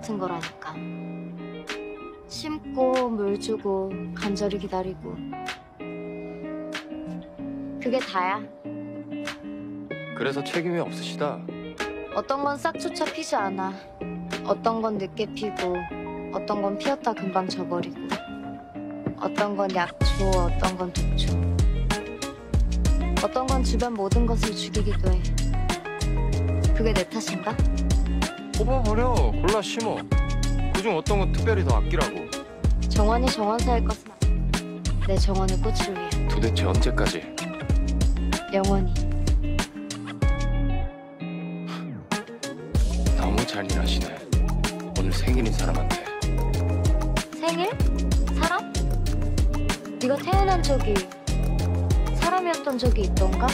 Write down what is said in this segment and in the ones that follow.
같은 거라니까. 심고 물 주고 간절히 기다리고. 그게 다야. 그래서 책임이 없으시다. 어떤 건 싹조차 피지 않아. 어떤 건 늦게 피고, 어떤 건 피었다 금방 져버리고. 어떤 건 약초, 어떤 건 독초. 어떤 건 주변 모든 것을 죽이기도 해. 그게 내 탓인가? 뽑아버려. 골라 심어. 그중 어떤 건 특별히 더 아끼라고. 정원이 정원사일 것은 아니야. 내 정원의 꽃을 위해 도대체 언제까지? 영원히. 너무 잔인하시네. 오늘 생일인 사람한테. 생일? 사람? 네가 태어난 적이 사람이었던 적이 있던가?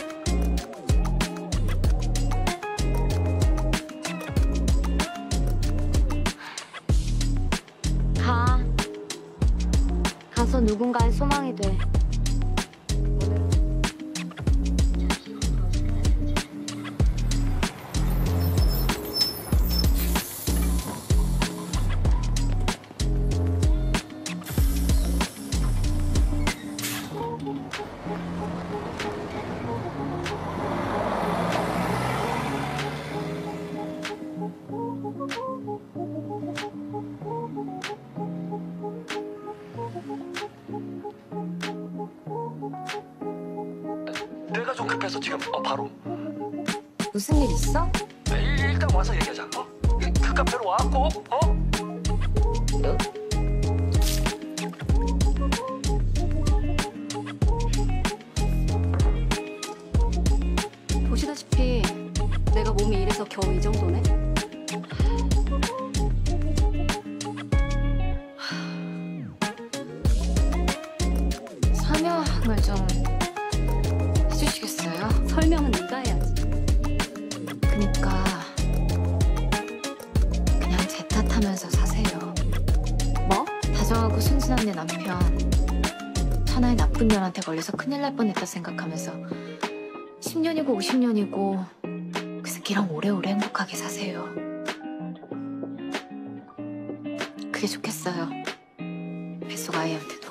누군가의 소망이 돼. 급해서 지금 어 바로 무슨 일 있어? 일, 일단 와서 얘기하자 어? 그 카페로 와갖고 어? 보시다시피 내가 몸이 이래서 겨우 이 정도네. 설명을 좀? 해야지. 그니까 그냥 제 탓하면서 사세요. 뭐? 다정하고 순진한 내 남편 천하의 나쁜 년한테 걸려서 큰일 날 뻔했다 생각하면서 10년이고 50년이고 그 새끼랑 오래오래 행복하게 사세요. 그게 좋겠어요. 뱃속 아이한테도.